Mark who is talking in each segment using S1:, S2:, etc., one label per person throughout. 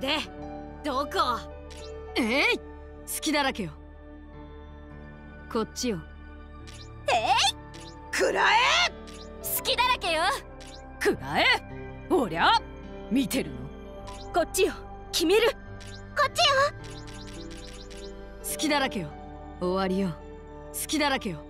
S1: でどこ？
S2: えい好きだらけよ。こっちよ。
S1: えい？くらえ。
S3: 好きだらけよ。
S2: くらえ？おりゃ見てるの？
S3: こっちよ。決める。
S1: こっちよ。
S2: 好きだらけよ。終わりよ。好きだらけよ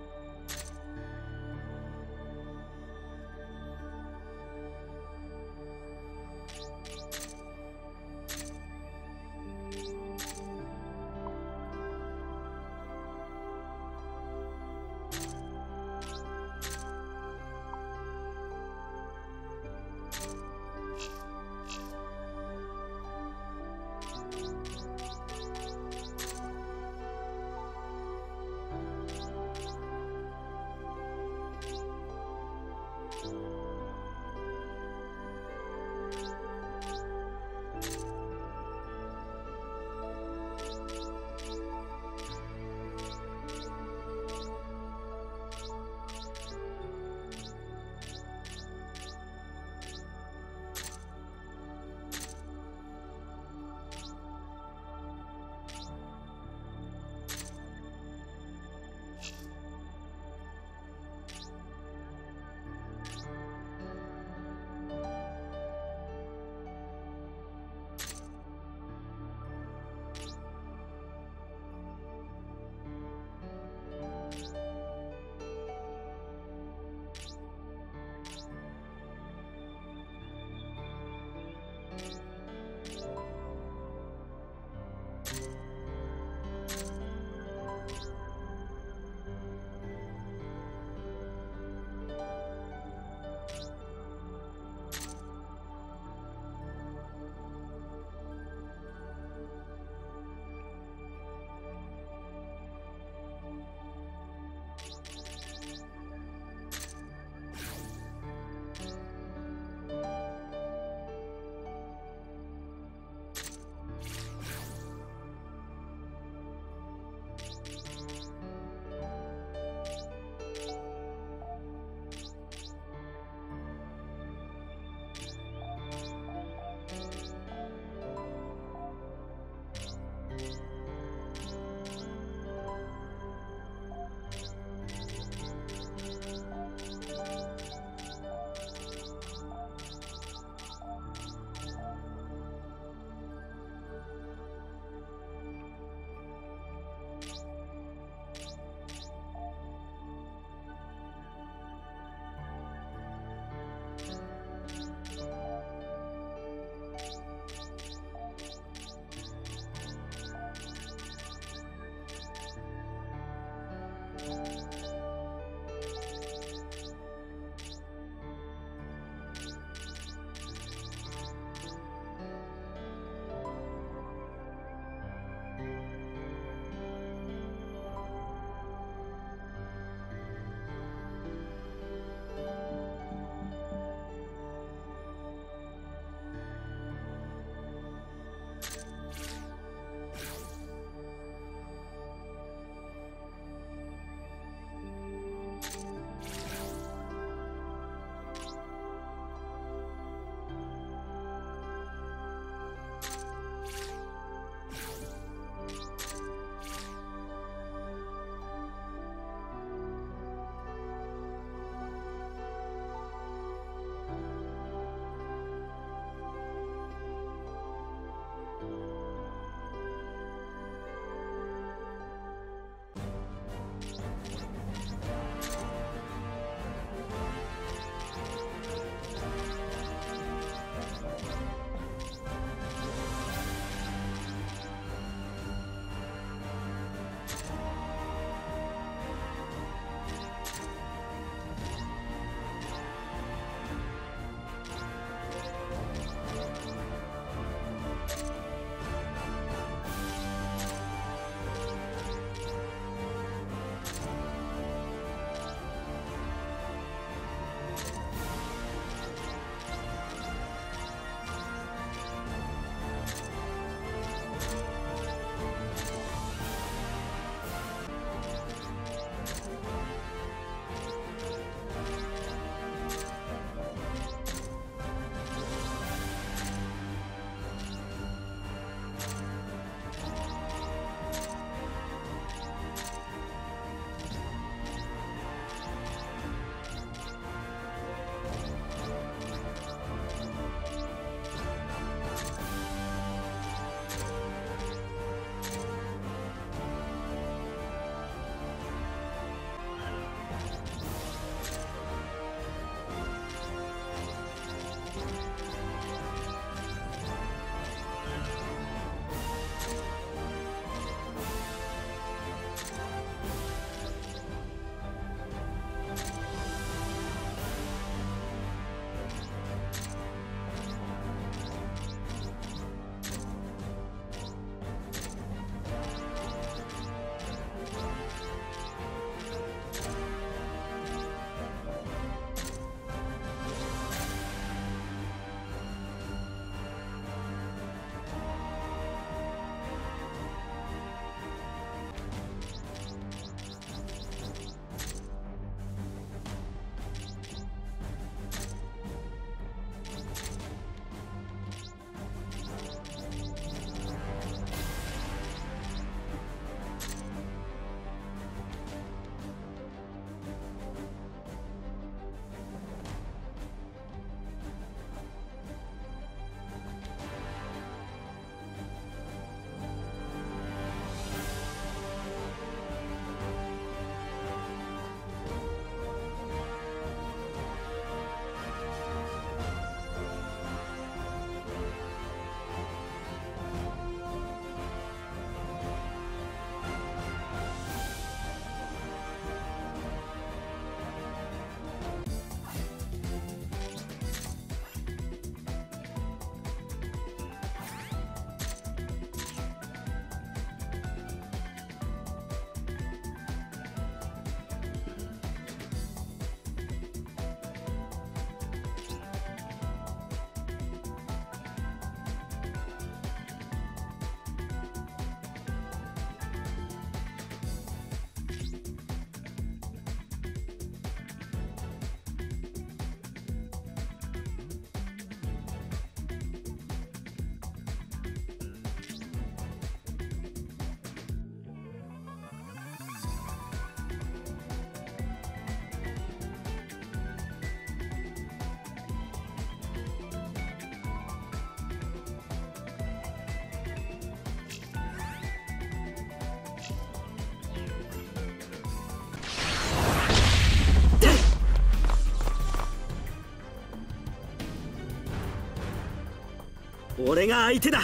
S4: 俺が相手だ。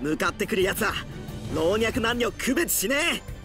S4: 向かってくるやつは老若男女区別しねえ。